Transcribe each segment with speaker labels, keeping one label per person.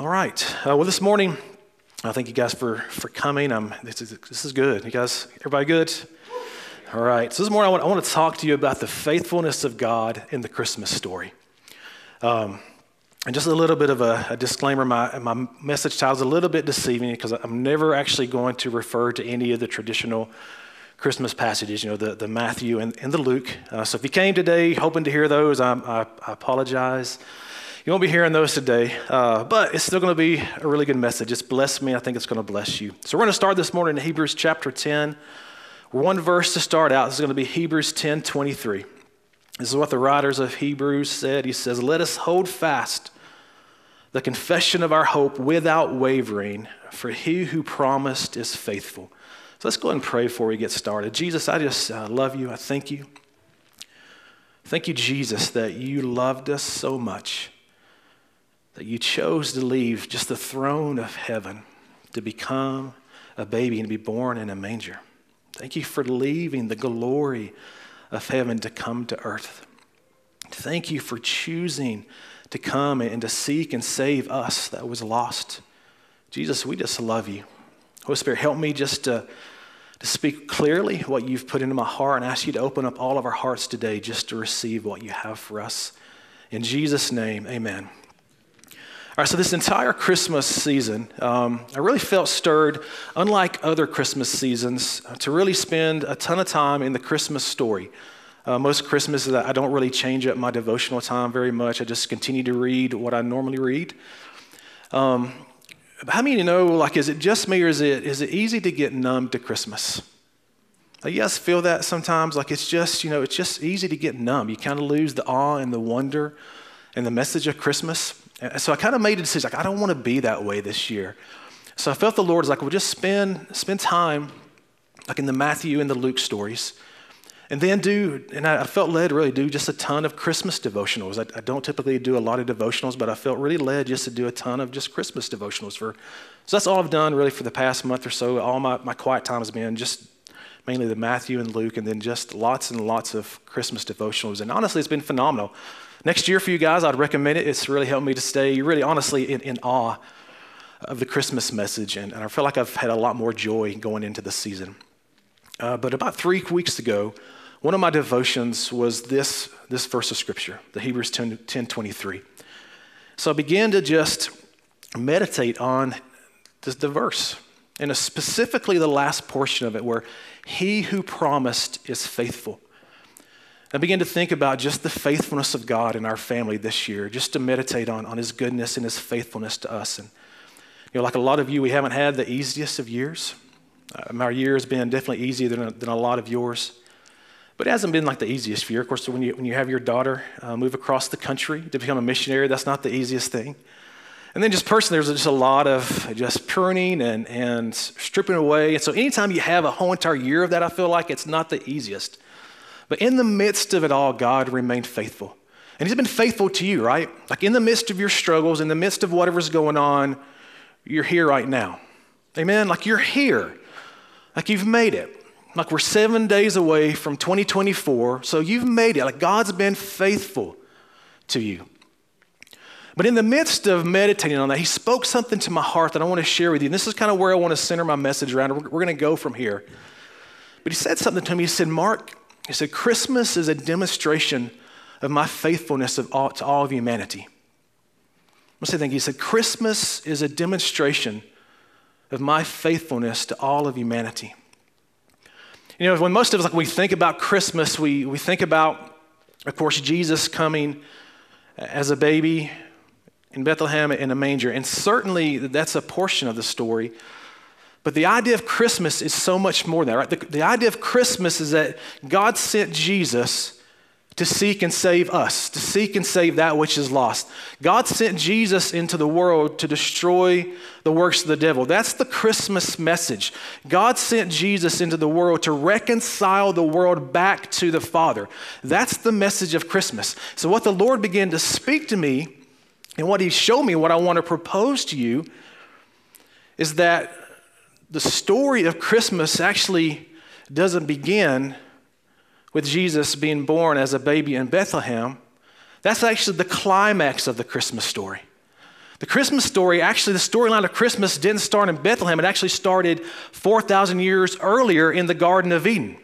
Speaker 1: All right. Uh, well, this morning, I thank you guys for, for coming. Um, this, is, this is good. You guys, everybody good? All right. So this morning, I want, I want to talk to you about the faithfulness of God in the Christmas story. Um, and just a little bit of a, a, disclaimer my, my message title is a little bit deceiving because I'm never actually going to refer to any of the traditional Christmas passages, you know, the, the Matthew and, and the Luke. Uh, so if you came today hoping to hear those, I, I, I apologize. You won't be hearing those today, uh, but it's still going to be a really good message. It's blessed me. I think it's going to bless you. So we're going to start this morning in Hebrews chapter 10. One verse to start out. This is going to be Hebrews 10 23. This is what the writers of Hebrews said. He says, Let us hold fast the confession of our hope without wavering, for he who promised is faithful. So let's go and pray before we get started. Jesus, I just uh, love you. I thank you. Thank you, Jesus, that you loved us so much that you chose to leave just the throne of heaven to become a baby and to be born in a manger. Thank you for leaving the glory of heaven to come to earth. Thank you for choosing to come and to seek and save us that was lost. Jesus, we just love you. Holy Spirit, help me just to, to speak clearly what you've put into my heart and ask you to open up all of our hearts today just to receive what you have for us. In Jesus' name, amen. All right, so this entire Christmas season, um, I really felt stirred, unlike other Christmas seasons, uh, to really spend a ton of time in the Christmas story. Uh, most Christmases, I don't really change up my devotional time very much. I just continue to read what I normally read. Um, how many of you know, like, is it just me or is it, is it easy to get numb to Christmas? Like, you guys feel that sometimes? Like, it's just, you know, it's just easy to get numb. You kind of lose the awe and the wonder and the message of Christmas. And so I kind of made a decision, like, I don't want to be that way this year. So I felt the Lord was like, well, just spend, spend time, like in the Matthew and the Luke stories. And then do, and I felt led really do just a ton of Christmas devotionals. I, I, don't typically do a lot of devotionals, but I felt really led just to do a ton of just Christmas devotionals for. So that's all I've done really for the past month or so. All my, my quiet time has been just mainly the Matthew and Luke, and then just lots and lots of Christmas devotionals. And honestly, it's been phenomenal. Next year for you guys, I'd recommend it. It's really helped me to stay really honestly in, in awe of the Christmas message. And, and, I feel like I've had a lot more joy going into the season. Uh, but about three weeks ago, one of my devotions was this, this verse of scripture, the Hebrews 10, 10 23. So I began to just meditate on this, the verse, and specifically the last portion of it where he who promised is faithful. I began to think about just the faithfulness of God in our family this year, just to meditate on, on His goodness and His faithfulness to us. And, you know, like a lot of you, we haven't had the easiest of years. Um, our year has been definitely easier than, than a lot of yours. But it hasn't been like the easiest year. Of course, when you, when you have your daughter uh, move across the country to become a missionary, that's not the easiest thing. And then just personally, there's just a lot of just pruning and, and stripping away. And so anytime you have a whole entire year of that, I feel like it's not the easiest. But in the midst of it all, God remained faithful. And He's been faithful to you, right? Like in the midst of your struggles, in the midst of whatever's going on, you're here right now. Amen? Like you're here. Like you've made it. Like we're seven days away from 2024, so you've made it. Like God's been faithful to you. But in the midst of meditating on that, He spoke something to my heart that I want to share with you. And this is kind of where I want to center my message around. We're, going to go from here. But He said something to me. He said, Marc, he said, Christmas is a demonstration of my faithfulness of all, to all of humanity. I'm say thank you. He said, Christmas is a demonstration of my faithfulness to all of humanity. You know, when most of us, like, we think about Christmas, we, we think about, of course, Jesus coming as a baby in Bethlehem in a manger. And certainly that's a portion of the story. But the idea of Christmas is so much more than that, right? The, the idea of Christmas is that God sent Jesus to seek and save us, to seek and save that which is lost. God sent Jesus into the world to destroy the works of the devil. That's the Christmas message. God sent Jesus into the world to reconcile the world back to the Father. That's the message of Christmas. So, what the Lord began to speak to me and what He showed me, what I want to propose to you, is that the story of Christmas actually doesn't begin with Jesus being born as a baby in Bethlehem. That's actually the climax of the Christmas story. The Christmas story, actually, the storyline of Christmas didn't start in Bethlehem. It actually started 4,000 years earlier in the Garden of Eden.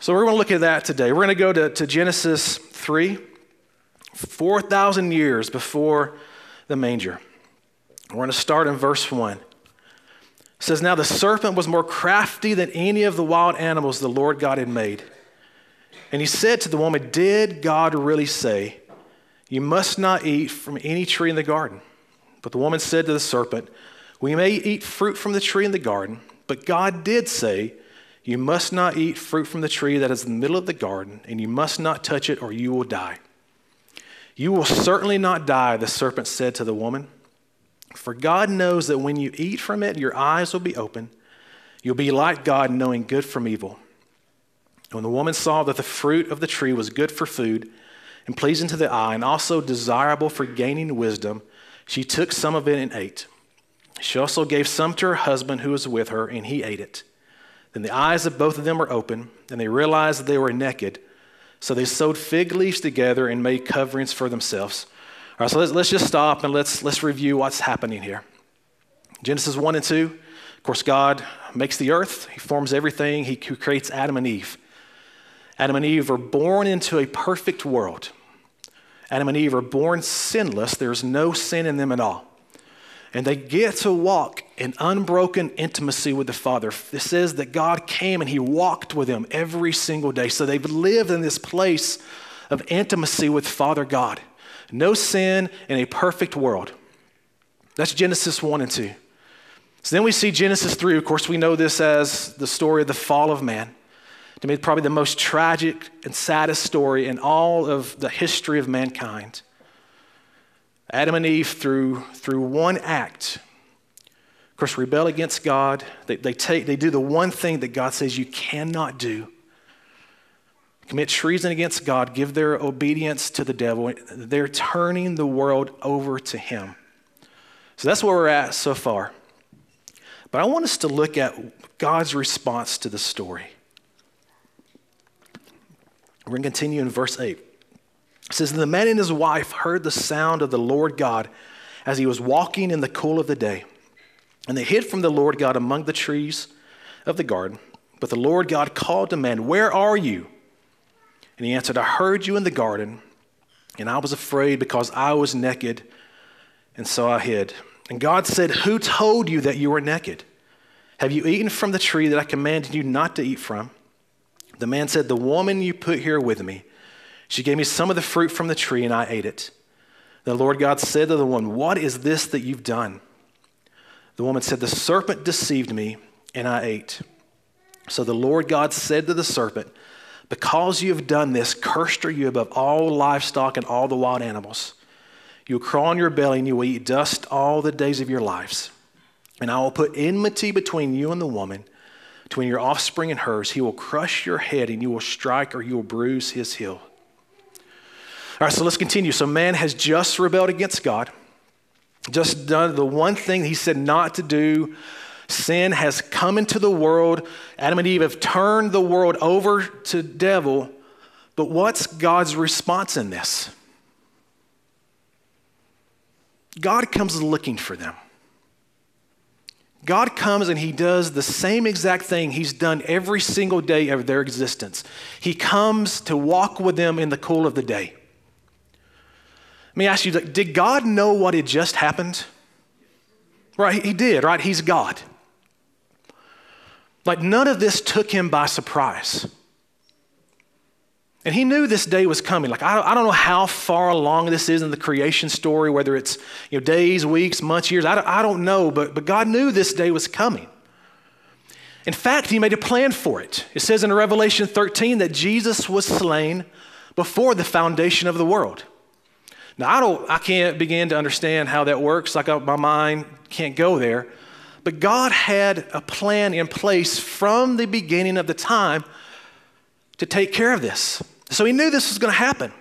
Speaker 1: So we're going to look at that today. We're going to go to, to Genesis 3, 4,000 years before the manger. We're going to start in verse 1. It says, Now the serpent was more crafty than any of the wild animals the Lord God had made. And he said to the woman, Did God really say, You must not eat from any tree in the garden? But the woman said to the serpent, We may eat fruit from the tree in the garden, but God did say, You must not eat fruit from the tree that is in the middle of the garden, and you must not touch it, or you will die. You will certainly not die, the serpent said to the woman. For God knows that when you eat from it, your eyes will be open. You'll be like God, knowing good from evil. When the woman saw that the fruit of the tree was good for food and pleasing to the eye, and also desirable for gaining wisdom, she took some of it and ate. She also gave some to her husband who was with her, and he ate it. Then the eyes of both of them were open, and they realized that they were naked. So they sewed fig leaves together and made coverings for themselves. All right, so let's, let's just stop and let's, let's review what's happening here. Genesis 1 and 2, of course, God makes the earth, He forms everything, He creates Adam and Eve. Adam and Eve are born into a perfect world. Adam and Eve are born sinless, there's no sin in them at all. And they get to walk in unbroken intimacy with the Father. It says that God came and He walked with them every single day. So they've lived in this place of intimacy with Father God. No sin in a perfect world. That's Genesis 1 and 2. So then we see Genesis 3. Of course, we know this as the story of the fall of man. To me, probably the most tragic and saddest story in all of the history of mankind. Adam and Eve, through, through one act, of course, rebel against God. They, they, take, they do the one thing that God says you cannot do commit treason against God, give their obedience to the devil. They're turning the world over to Him. So that's where we're at so far. But I want us to look at God's response to the story. We're going to continue in verse 8. It says, The man and his wife heard the sound of the Lord God as he was walking in the cool of the day. And they hid from the Lord God among the trees of the garden. But the Lord God called to man, Where are you? And he answered, I heard you in the garden, and I was afraid because I was naked, and so I hid. And God said, Who told you that you were naked? Have you eaten from the tree that I commanded you not to eat from? The man said, The woman you put here with me, she gave me some of the fruit from the tree, and I ate it. The Lord God said to the woman, What is this that you've done? The woman said, The serpent deceived me, and I ate. So the Lord God said to the serpent, Because you have done this, cursed are you above all livestock and all the wild animals. You will crawl on your belly, and you will eat dust all the days of your lives. And I will put enmity between you and the woman between your offspring and hers. He will crush your head and you will strike or you will bruise his heel. All right, so let's continue. So, man has just rebelled against God, just done the one thing he said not to do. Sin has come into the world. Adam and Eve have turned the world over to devil. But what's God's response in this? God comes looking for them. God comes and He does the same exact thing He's done every single day of their existence. He comes to walk with them in the cool of the day. Let me ask you, did God know what had just happened? Right, He did, right? He's God. Like none of this took Him by surprise. And he knew this day was coming. Like, I, I don't know how far along this is in the creation story, whether it's you know, days, weeks, months, years. I don't, I don't know, but, but God knew this day was coming. In fact, he made a plan for it. It says in Revelation 13 that Jesus was slain before the foundation of the world. Now, I, don't, I can't begin to understand how that works. Like, uh, my mind can't go there. But God had a plan in place from the beginning of the time to take care of this. So he knew this was going to happen.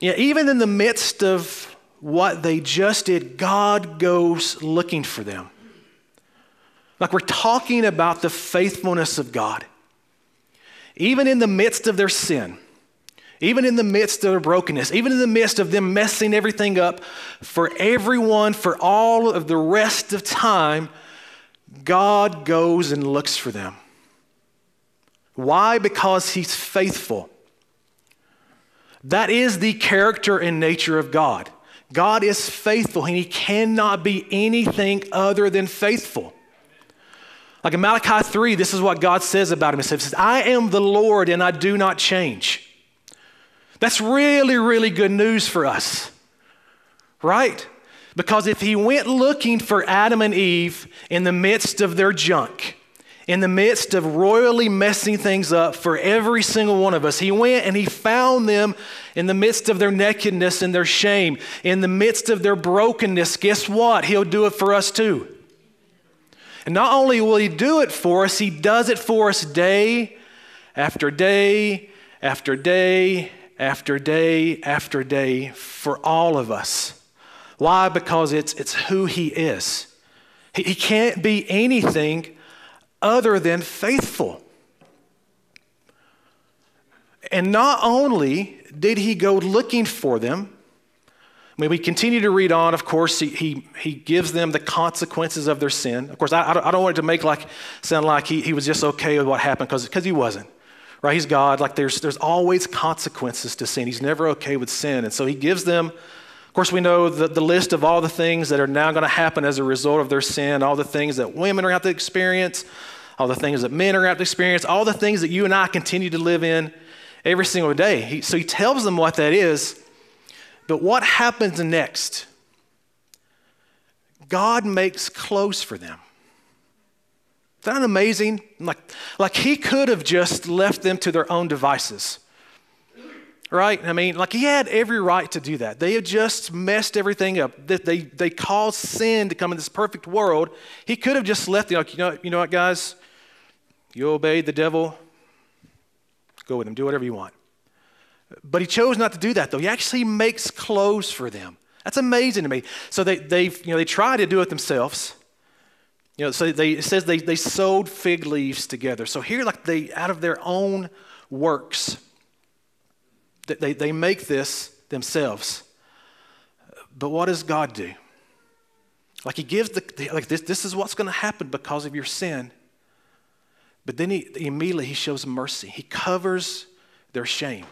Speaker 1: Yeah, even in the midst of what they just did, God goes looking for them. Like we're talking about the faithfulness of God. Even in the midst of their sin, even in the midst of their brokenness, even in the midst of them messing everything up, for everyone, for all of the rest of time, God goes and looks for them. Why? Because He's faithful. That is the character and nature of God. God is faithful, and He cannot be anything other than faithful. Like in Malachi 3, this is what God says about Him. He says, I am the Lord, and I do not change. That's really, really good news for us, right? Because if he went looking for Adam and Eve in the midst of their junk, in the midst of royally messing things up for every single one of us, he went and he found them in the midst of their nakedness and their shame, in the midst of their brokenness. Guess what? He'll do it for us too. And not only will he do it for us, he does it for us day after day after day after day after day for all of us. Why? Because it's, it's who He is. He, he can't be anything other than faithful. And not only did He go looking for them, I mean, we continue to read on. Of course, he, he, he gives them the consequences of their sin. Of course, I, I don't want it to make like sound like he, he was just okay with what happened because he wasn't right? He's God. Like there's, there's always consequences to sin. He's never okay with sin. And so he gives them, of course, we know the, the list of all the things that are now going to happen as a result of their sin, all the things that women are going to have to experience, all the things that men are going to have to experience, all the things that you and I continue to live in every single day. He, so he tells them what that is. But what happens next? God makes clothes for them. Isn't that amazing? Like, like he could have just left them to their own devices. Right? I mean, like he had every right to do that. They had just messed everything up. They, they, they caused sin to come in this perfect world. He could have just left them, like, you know, you know what, guys? You obeyed the devil, go with him, do whatever you want. But he chose not to do that, though. He actually makes clothes for them. That's amazing to me. So they, they, you know, they try to do it themselves. You know, so they, it says they, they sewed fig leaves together. So here, like they, out of their own works, they, they make this themselves. But what does God do? Like he gives the, like this, this is what's going to happen because of your sin. But then he, immediately he shows mercy. He covers their shame.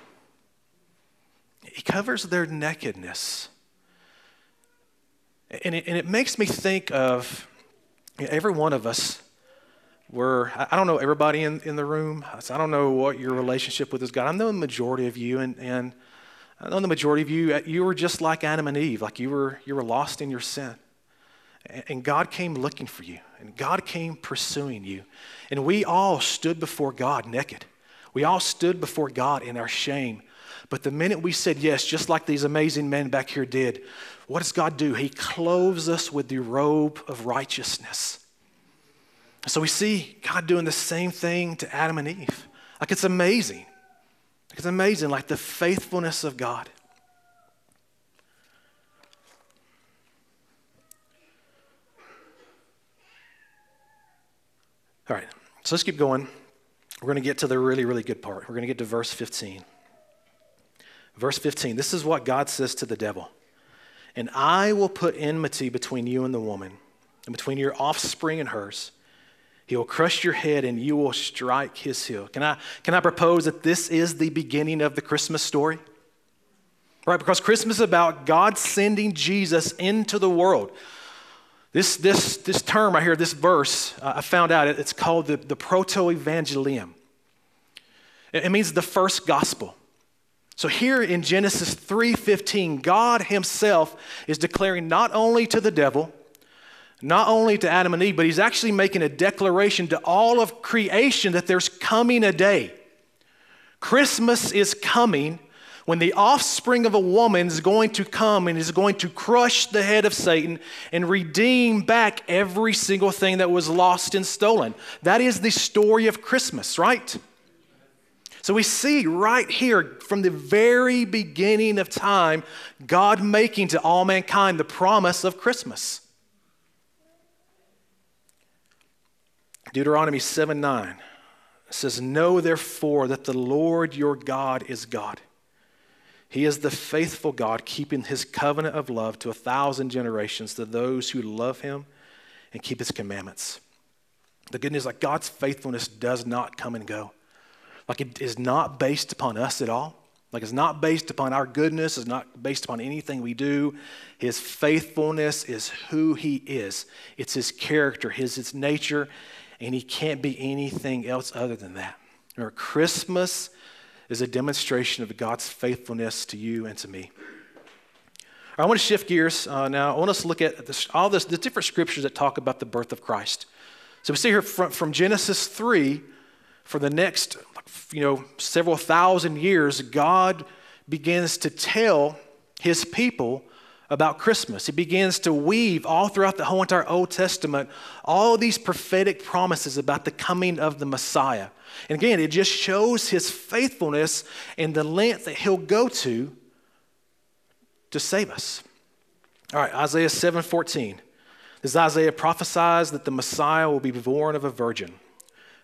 Speaker 1: He covers their nakedness. And it, and it makes me think of every one of us were, I don't know everybody in, in the room. I don't know what your relationship with this God. I know the majority of you, and, and I know the majority of you, uh, you were just like Adam and Eve, like you were, you were lost in your sin. And God came looking for you, and God came pursuing you. And we all stood before God naked. We all stood before God in our shame. But the minute we said yes, just like these amazing men back here did, what does God do? He clothes us with the robe of righteousness. So we see God doing the same thing to Adam and Eve. Like it's amazing. It's amazing, like the faithfulness of God. All right, so let's keep going. We're going to get to the really, really good part. We're going to get to verse 15. Verse 15 this is what God says to the devil And I will put enmity between you and the woman, and between your offspring and hers. He will crush your head and you will strike his heel. Can I, can I propose that this is the beginning of the Christmas story? Right? Because Christmas is about God sending Jesus into the world. This, this, this term right here, this verse, uh, I found out it's called the, the proto evangelium. It, it means the first gospel. So here in Genesis 3:15, God himself is declaring not only to the devil, not only to Adam and Eve, but he's actually making a declaration to all of creation that there's coming a day. Christmas is coming when the offspring of a woman is going to come and is going to crush the head of Satan and redeem back every single thing that was lost and stolen. That is the story of Christmas, right? So we see right here from the very beginning of time, God making to all mankind the promise of Christmas. Deuteronomy 7 9 says, Know therefore that the Lord your God is God. He is the faithful God, keeping his covenant of love to a thousand generations to those who love him and keep his commandments. The good news, like God's faithfulness does not come and go. Like it is not based upon us at all. Like it's not based upon our goodness, it's not based upon anything we do. His faithfulness is who he is. It's his character, his, his nature, and he can't be anything else other than that. Remember, Christmas is a demonstration of God's faithfulness to you and to me. I want to shift gears uh, now. I want us to look at this, all this, the different scriptures that talk about the birth of Christ. So we see here from, from Genesis 3, for the next you know, several thousand years, God begins to tell his people about Christmas. He begins to weave all throughout the whole entire Old Testament all these prophetic promises about the coming of the Messiah. And again, it just shows his faithfulness and the length that he'll go to to save us. All right, Isaiah 7:14. This Isaiah prophesies that the Messiah will be born of a virgin.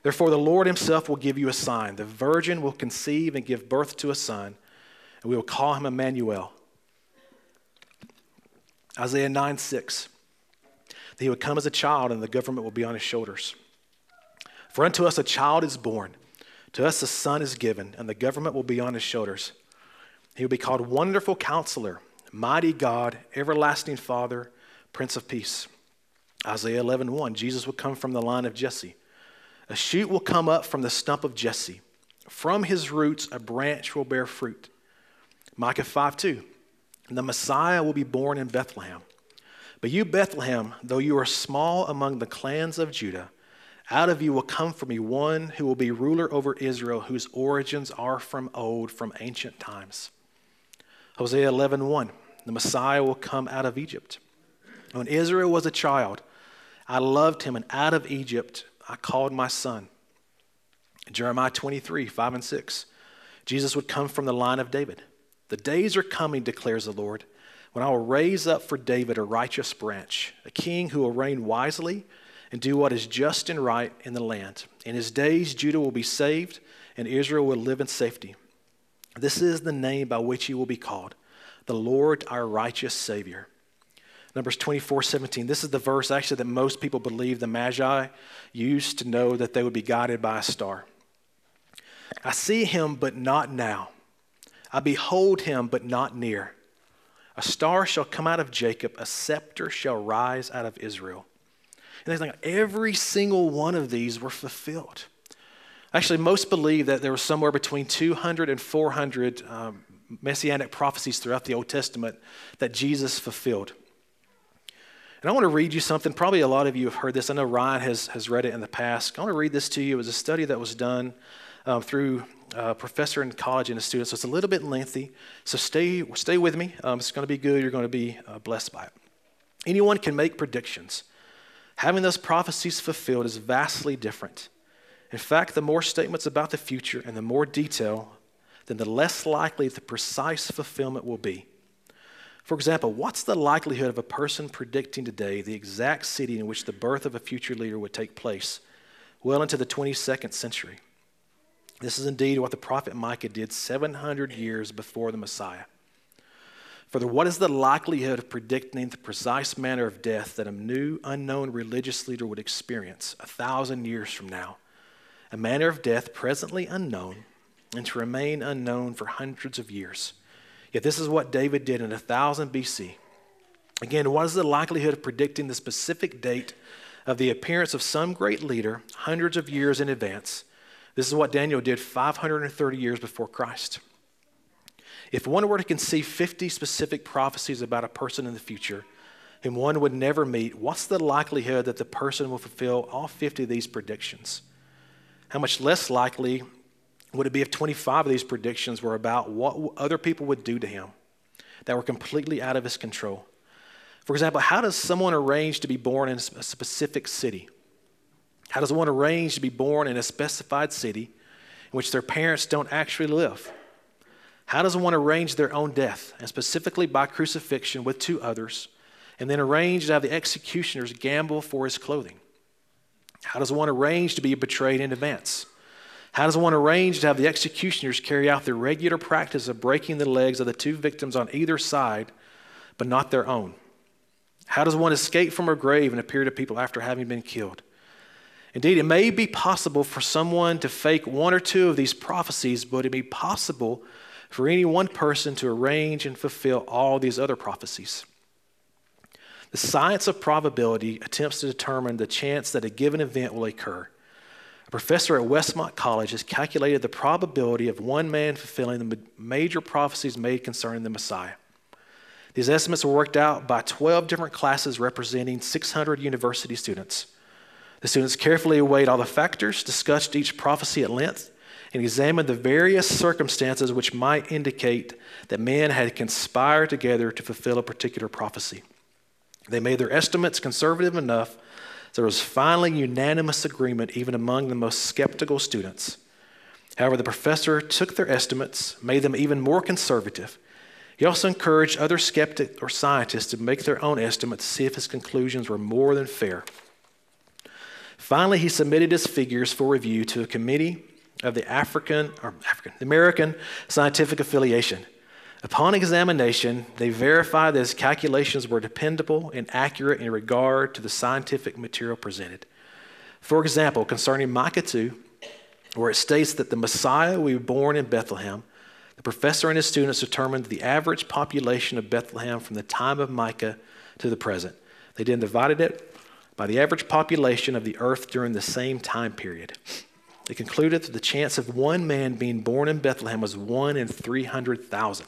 Speaker 1: Therefore, the Lord himself will give you a sign. The virgin will conceive and give birth to a son, and we will call him Emmanuel. Isaiah 9 6. That he would come as a child, and the government will be on his shoulders. For unto us a child is born, to us a son is given, and the government will be on his shoulders. He will be called Wonderful Counselor, Mighty God, Everlasting Father, Prince of Peace. Isaiah 11 1. Jesus will come from the line of Jesse. A shoot will come up from the stump of Jesse. From his roots, a branch will bear fruit. Micah 5 2. The Messiah will be born in Bethlehem. But you, Bethlehem, though you are small among the clans of Judah, out of you will come for me one who will be ruler over Israel, whose origins are from old, from ancient times. Hosea 11 1. The Messiah will come out of Egypt. When Israel was a child, I loved him, and out of Egypt I called my son. Jeremiah 23 5 and 6. Jesus would come from the line of David. The days are coming, declares the Lord, when I will raise up for David a righteous branch, a king who will reign wisely and do what is just and right in the land. In his days, Judah will be saved, and Israel will live in safety. This is the name by which he will be called the Lord our righteous Savior. Numbers 24, 17. This is the verse actually that most people believe the Magi used to know that they would be guided by a star. I see him, but not now. I behold him, but not near. A star shall come out of Jacob, a scepter shall rise out of Israel. And like every single one of these were fulfilled. Actually, most believe that there was somewhere between 200 and 400 um, messianic prophecies throughout the Old Testament that Jesus fulfilled. And I want to read you something. Probably a lot of you have heard this. I know Ryan has, has read it in the past. I want to read this to you. It was a study that was done um, through a professor in college and a student, so it's a little bit lengthy. So stay, stay with me. Um, it's going to be good. You're going to be uh, blessed by it. Anyone can make predictions. Having those prophecies fulfilled is vastly different. In fact, the more statements about the future and the more detail, then the less likely the precise fulfillment will be. For example, what's the likelihood of a person predicting today the exact city in which the birth of a future leader would take place well into the 22nd century? This is indeed what the prophet Micah did 700 years before the Messiah. Further, what is the likelihood of predicting the precise manner of death that a new, unknown religious leader would experience a thousand years from now? A manner of death presently unknown and to remain unknown for hundreds of years. Yet this is what David did in 1000 BC. Again, what is the likelihood of predicting the specific date of the appearance of some great leader hundreds of years in advance? This is what Daniel did 530 years before Christ. If one were to conceive 50 specific prophecies about a person in the future whom one would never meet, what's the likelihood that the person will fulfill all 50 of these predictions? How much less likely would it be if 25 of these predictions were about what other people would do to him that were completely out of his control? For example, how does someone arrange to be born in a specific city? How does one arrange to be born in a specified city in which their parents don't actually live? How does one arrange their own death, and specifically by crucifixion with two others, and then arrange to have the executioners gamble for his clothing? How does one arrange to be betrayed in advance? How does one arrange to have the executioners carry out their regular practice of breaking the legs of the two victims on either side, but not their own? How does one escape from a grave and appear to people after having been killed? Indeed, it may be possible for someone to fake one or two of these prophecies, but it may be possible for any one person to arrange and fulfill all these other prophecies. The science of probability attempts to determine the chance that a given event will occur. Professor at Westmont College has calculated the probability of one man fulfilling the major prophecies made concerning the Messiah. These estimates were worked out by 12 different classes representing 600 university students. The students carefully weighed all the factors, discussed each prophecy at length, and examined the various circumstances which might indicate that men had conspired together to fulfill a particular prophecy. They made their estimates conservative enough there was finally unanimous agreement even among the most skeptical students. However, the professor took their estimates, made them even more conservative. He also encouraged other skeptics or scientists to make their own estimates to see if his conclusions were more than fair. Finally, he submitted his figures for review to a committee of the African or African American Scientific Affiliation. Upon examination, they verified that his calculations were dependable and accurate in regard to the scientific material presented. For example, concerning Micah 2, where it states that the Messiah will be born in Bethlehem, the professor and his students determined the average population of Bethlehem from the time of Micah to the present. They then divided it by the average population of the earth during the same time period. They concluded that the chance of one man being born in Bethlehem was one in 300,000.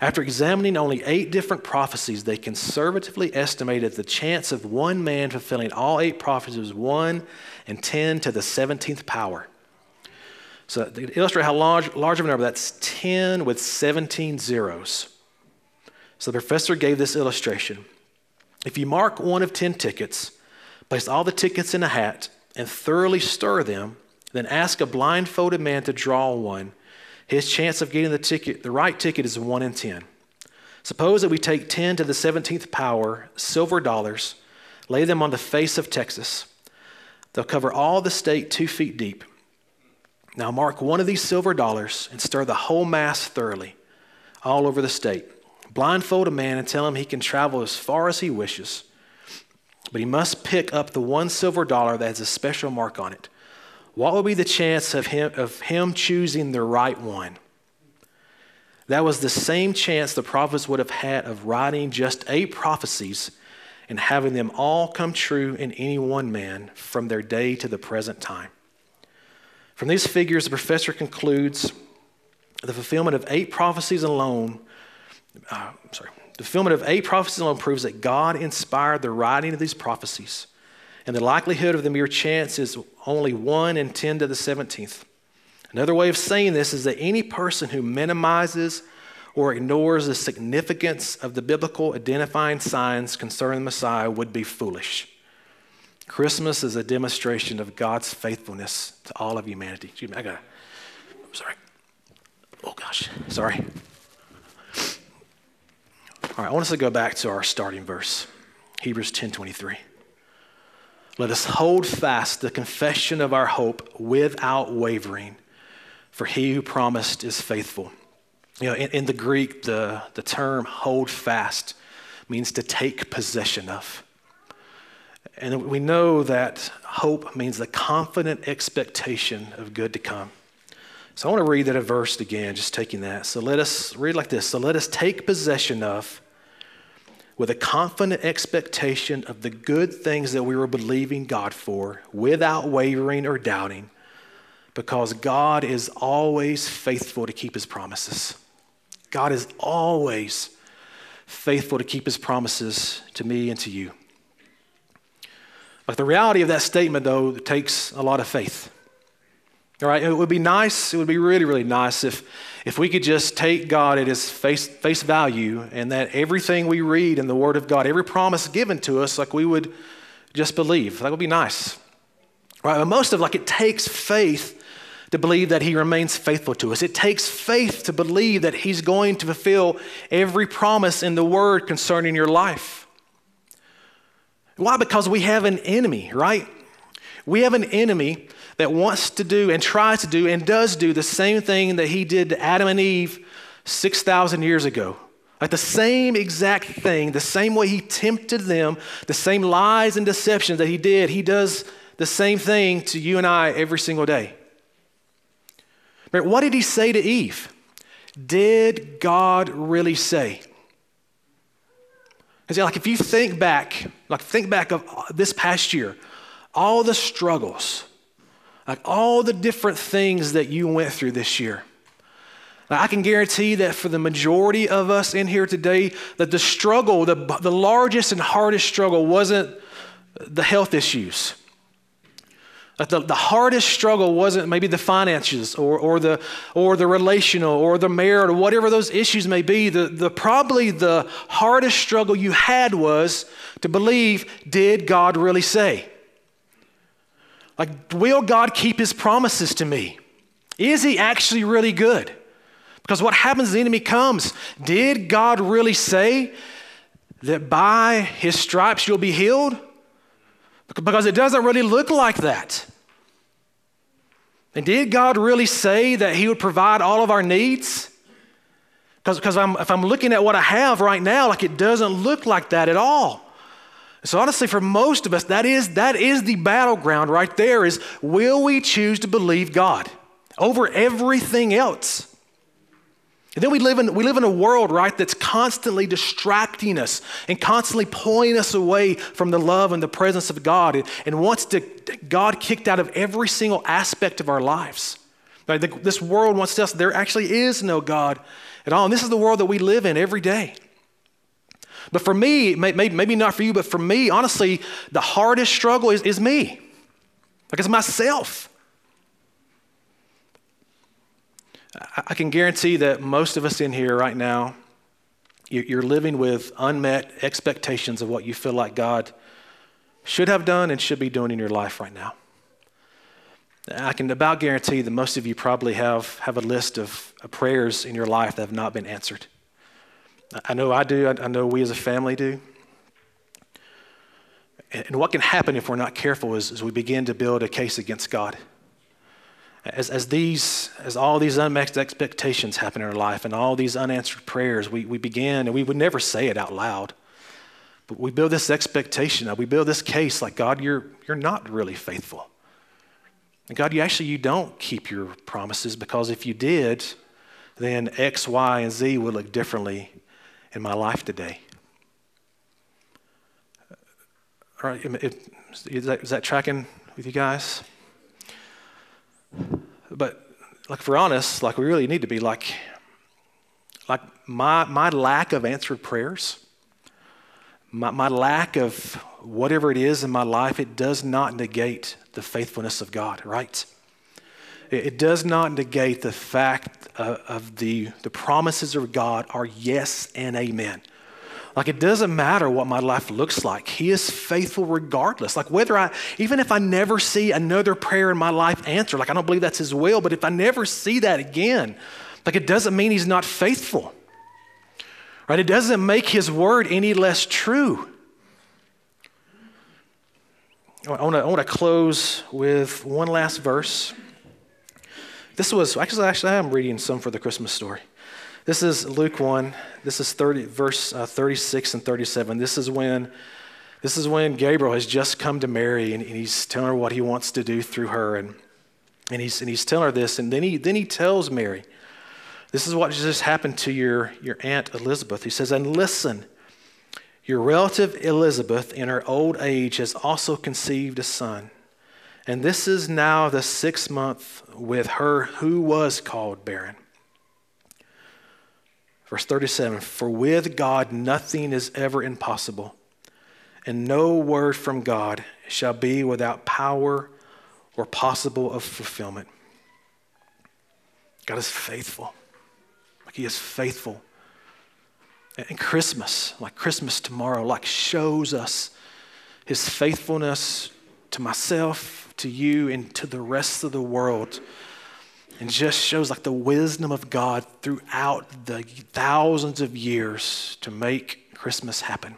Speaker 1: After examining only eight different prophecies, they conservatively estimated the chance of one man fulfilling all eight prophecies was 1 in 10 to the 17th power. So to illustrate how large, large of a number, that's 10 with 17 zeros. So the professor gave this illustration. If you mark one of 10 tickets, place all the tickets in a hat, and thoroughly stir them, then ask a blindfolded man to draw one, his chance of getting the ticket, the right ticket is 1 in 10. Suppose that we take 10 to the 17th power silver dollars, lay them on the face of Texas. They'll cover all the state two feet deep. Now mark one of these silver dollars and stir the whole mass thoroughly all over the state. Blindfold a man and tell him he can travel as far as he wishes, but he must pick up the one silver dollar that has a special mark on it. What would be the chance of him, of him choosing the right one? That was the same chance the prophets would have had of writing just eight prophecies and having them all come true in any one man from their day to the present time. From these figures, the professor concludes the fulfillment of eight prophecies alone, uh, sorry, the fulfillment of eight prophecies alone proves that God inspired the writing of these prophecies and the likelihood of the mere chance is only 1 in 10 to the 17th. Another way of saying this is that any person who minimizes or ignores the significance of the biblical identifying signs concerning the Messiah would be foolish. Christmas is a demonstration of God's faithfulness to all of humanity. Excuse me, I got I'm sorry. Oh gosh, sorry. All right, I want us to go back to our starting verse, Hebrews 10 23. Let us hold fast the confession of our hope without wavering, for he who promised is faithful. You know, in, in, the Greek, the, the term hold fast means to take possession of. And we know that hope means the confident expectation of good to come. So I want to read that verse again, just taking that. So let us read like this. So let us take possession of with a confident expectation of the good things that we were believing God for without wavering or doubting, because God is always faithful to keep his promises. God is always faithful to keep his promises to me and to you. But the reality of that statement, though, takes a lot of faith. All right, it would be nice, it would be really, really nice if, if we could just take God at his face, face value and that everything we read in the Word of God, every promise given to us, like we would just believe. That would be nice. Right, but most of like it takes faith to believe that he remains faithful to us. It takes faith to believe that he's going to fulfill every promise in the Word concerning your life. Why? Because we have an enemy, right? We have an enemy that wants to do and tries to do and does do the same thing that he did to Adam and Eve 6,000 years ago. Like the same exact thing, the same way he tempted them, the same lies and deceptions that he did, he does the same thing to you and I every single day. But what did he say to Eve? Did God really say? And see, like if you think back, like think back of this past year, all the struggles, like all the different things that you went through this year. I can guarantee that for the majority of us in here today, that the struggle, the, the largest and hardest struggle wasn't the health issues. The, the hardest struggle wasn't maybe the finances or, or, the, or the relational or the merit or whatever those issues may be. The, the, probably the hardest struggle you had was to believe, did God really say? Like, will God keep his promises to me? Is he actually really good? Because what happens, the enemy comes. Did God really say that by his stripes you'll be healed? Because it doesn't really look like that. And did God really say that he would provide all of our needs? Because if I'm looking at what I have right now, like it doesn't look like that at all. So honestly, for most of us, that is, that is the battleground right there is will we choose to believe God over everything else? And then we live, in, we live in a world, right, that's constantly distracting us and constantly pulling us away from the love and the presence of God and, and wants to, God kicked out of every single aspect of our lives. Right? The, this world wants us, there actually is no God at all. And this is the world that we live in every day. But for me, maybe, not for you, but for me, honestly, the hardest struggle is, is me. Like it's myself. I can guarantee that most of us in here right now, you're living with unmet expectations of what you feel like God should have done and should be doing in your life right now. I can about guarantee that most of you probably have, have a list of, prayers in your life that have not been answered. I know I do, I know we as a family do. And what can happen if we're not careful is, is we begin to build a case against God. As, as these as all these unmet expectations happen in our life and all these unanswered prayers we, we begin and we would never say it out loud but we build this expectation we build this case like god you're you're not really faithful. And god you actually you don't keep your promises because if you did then x y and z would look differently in my life today all right is that, is that tracking with you guys but like if we're honest, like we really need to be like, like my, my lack of answered prayers, my, my lack of whatever it is in my life, it does not negate the faithfulness of God, right? It, does not negate the fact of, of the, the promises of God are yes and amen. Like it doesn't matter what my life looks like. He is faithful regardless. Like whether I, even if I never see another prayer in my life answered, like I don't believe that's his will, but if I never see that again, like it doesn't mean he's not faithful. Right? It doesn't make his word any less true. I want to I want to close with one last verse. This was actually actually I'm reading some for the Christmas story. This is Luke 1. This is 30, verse uh, 36 and 37. This is when this is when Gabriel has just come to Mary and, and, he's telling her what he wants to do through her. And, and, he's, and he's telling her this. And then he, then he tells Mary, This is what just happened to your, your Aunt Elizabeth. He says, And listen, your relative Elizabeth in her old age has also conceived a son. And this is now the sixth month with her who was called barren. Verse 37 For with God nothing is ever impossible, and no word from God shall be without power or possible of fulfillment. God is faithful. Like He is faithful. And Christmas, like Christmas tomorrow, like shows us His faithfulness to myself, to you, and to the rest of the world and just shows like the wisdom of God throughout the thousands of years to make Christmas happen.